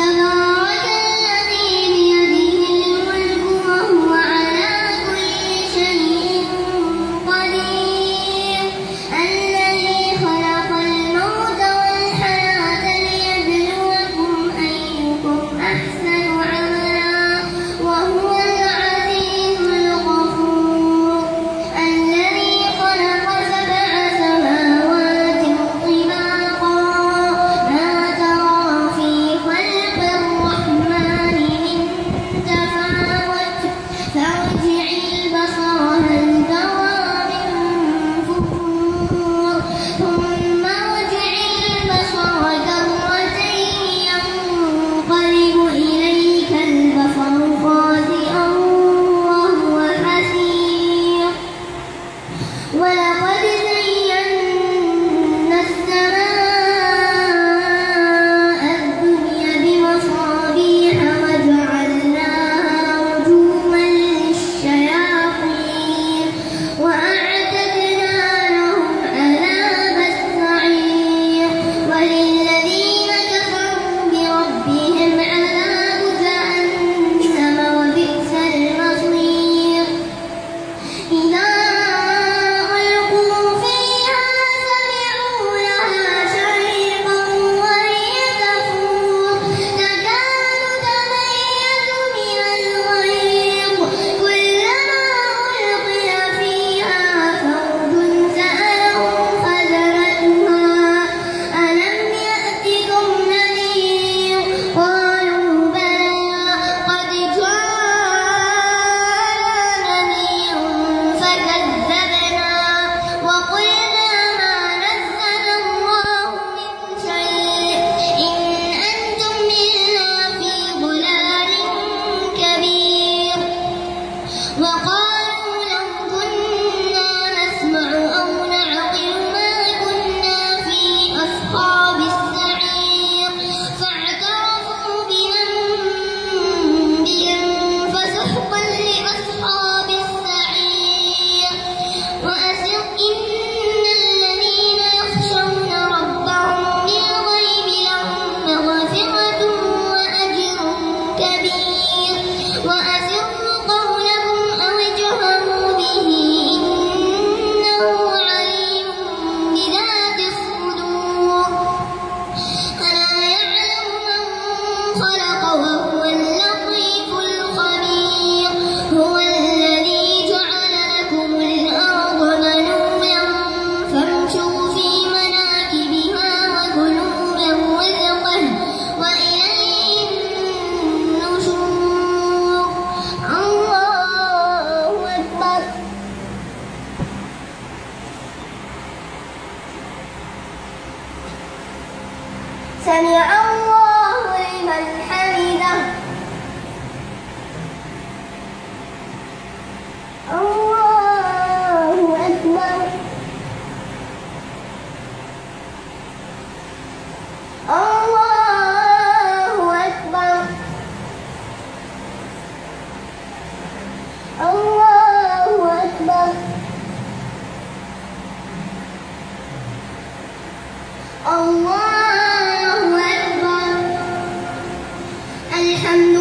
Oh. سمع الله لمن حمده dejando